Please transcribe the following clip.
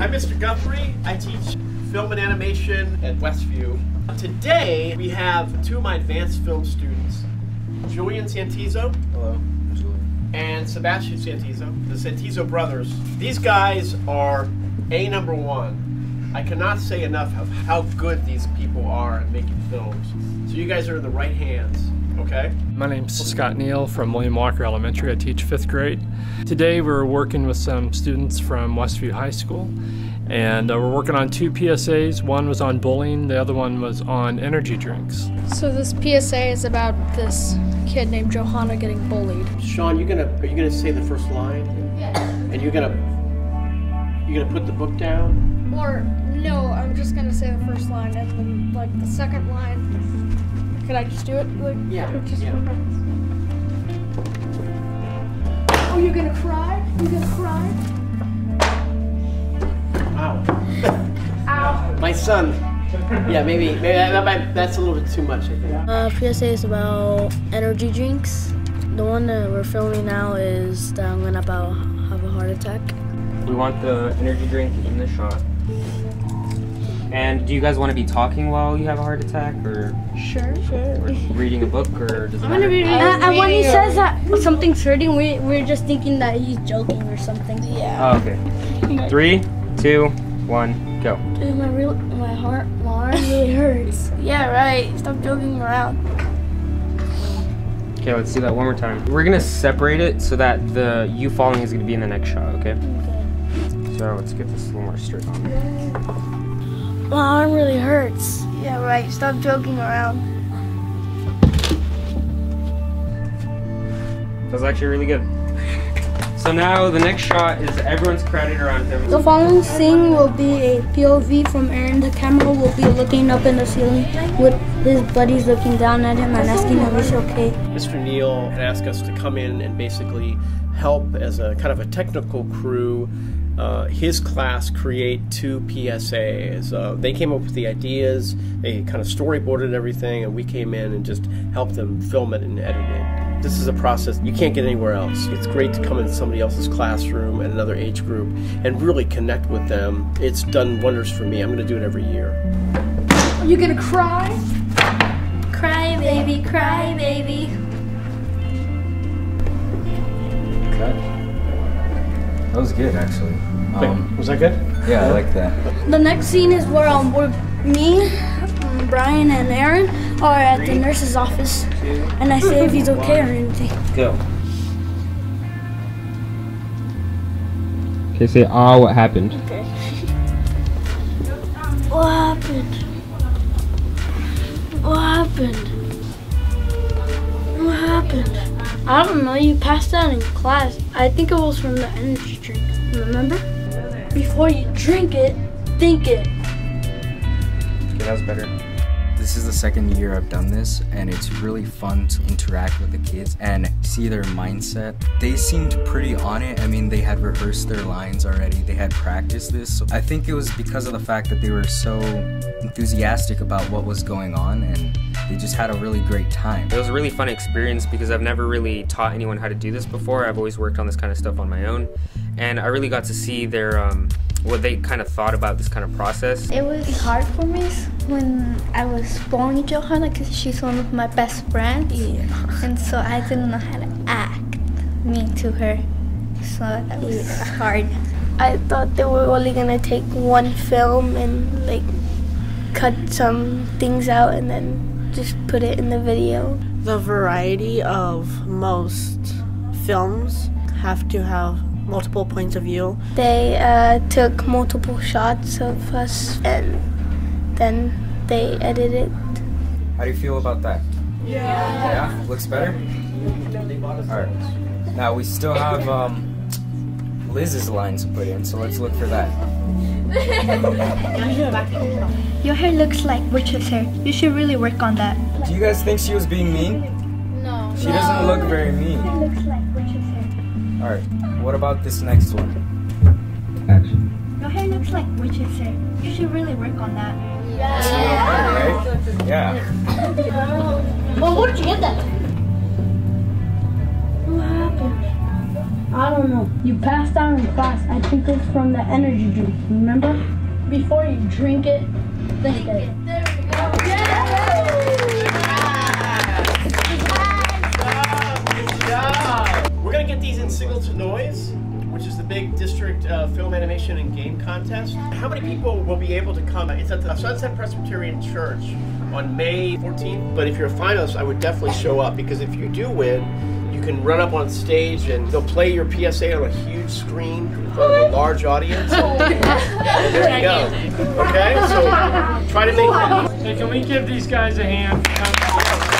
I'm Mr. Guthrie. I teach film and animation at Westview. Today we have two of my advanced film students, Julian Santizo. Hello, And Sebastian Santizo, the Santizo brothers. These guys are A number one. I cannot say enough of how good these people are at making films. So you guys are in the right hands. Okay. My name's Scott Neal from William Walker Elementary. I teach fifth grade. Today we're working with some students from Westview High School and uh, we're working on two PSAs. One was on bullying, the other one was on energy drinks. So this PSA is about this kid named Johanna getting bullied. Sean, you gonna are you gonna say the first line? Yes. And you're gonna you're gonna put the book down? Or no, I'm just gonna say the first line and then like the second line. Could I just do it? Like, Yeah, Just yeah. Oh, you're gonna cry? You're gonna cry? Ow. Ow. My son. Yeah, maybe maybe that, that, that's a little bit too much. I think. Uh, PSA is about energy drinks. The one that we're filming now is that I'm gonna about have a heart attack. We want the energy drink in the shot. And do you guys want to be talking while you have a heart attack, or, Sure. Sure. or reading a book, or does it I'm gonna matter? reading. Uh, and when he says that something's hurting, we, we're just thinking that he's joking or something. Yeah. Oh, okay. Three, two, one, go. Dude, my real, my heart, my arm really hurts. yeah, right. Stop joking around. Okay, let's do that one more time. We're gonna separate it so that the you falling is gonna be in the next shot. Okay. Okay. So let's get this a little more straight on. My arm really hurts. Yeah, right. Stop joking around. That was actually really good. So now the next shot is everyone's crowded around him. The following scene will be a POV from Aaron. The camera will be looking up in the ceiling with his buddies looking down at him and asking him if he's okay. Mr. Neal had asked us to come in and basically help as a kind of a technical crew. Uh, his class create two PSAs. Uh, they came up with the ideas, they kind of storyboarded everything, and we came in and just helped them film it and edit it. This is a process you can't get anywhere else. It's great to come into somebody else's classroom and another age group and really connect with them. It's done wonders for me. I'm going to do it every year. Are you gonna cry? Cry, baby, cry, baby. Okay. That was good, actually. Um, Was that good? yeah, I like that. The next scene is where um, where me, Brian, and Aaron are at the nurse's office, and I say if he's okay or anything. Go. Okay, say ah. What happened? Okay. What happened? What happened? What happened? I don't know. You passed out in class. I think it was from the energy drink. Remember? Before you drink it, think it. Okay, that was better. This is the second year I've done this, and it's really fun to interact with the kids and see their mindset. They seemed pretty on it. I mean, they had rehearsed their lines already, they had practiced this. So I think it was because of the fact that they were so enthusiastic about what was going on, and they just had a really great time. It was a really fun experience because I've never really taught anyone how to do this before. I've always worked on this kind of stuff on my own, and I really got to see their um, what they kind of thought about this kind of process. It was hard for me when I was bullying Johanna because she's one of my best friends. And so I didn't know how to act mean to her. So that was hard. I thought they were only gonna take one film and like cut some things out and then just put it in the video. the variety of most films have to have multiple points of view. They uh, took multiple shots of us and then they edited. How do you feel about that? Yeah. Yeah? Looks better? Alright. Now we still have um, Liz's lines to put in, so let's look for that. Your hair looks like witch's hair. You should really work on that. Do you guys think she was being mean? No. She doesn't look very mean. looks like witch's hair. Alright, what about this next one? Action. Your hair looks like witch's hair. You should really work on that. Yeah. Right? Yeah. Well, where did you get that? I don't know. You passed out in class. I think it was from the energy drink. Remember? Before you drink it, think it. It. There we go. Yeah. We're gonna get these in signal to noise, which is the big district uh, film animation and game contest. How many people will be able to come? It's at the Sunset Presbyterian Church on May 14th. But if you're a finalist, I would definitely show up because if you do win, you can run up on stage and they'll play your PSA on a huge screen in front of a large audience. Oh, there you go. Okay, so try to make. Hey, can we give these guys a hand?